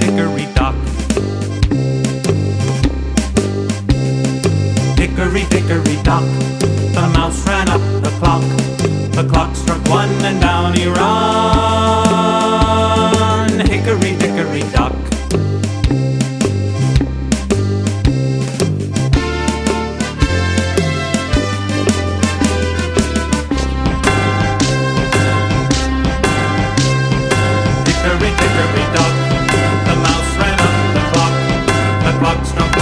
dickory dock. Dickory dickory dock, the mouse ran up the clock. The clock struck one and down he rocked. Foxtrot.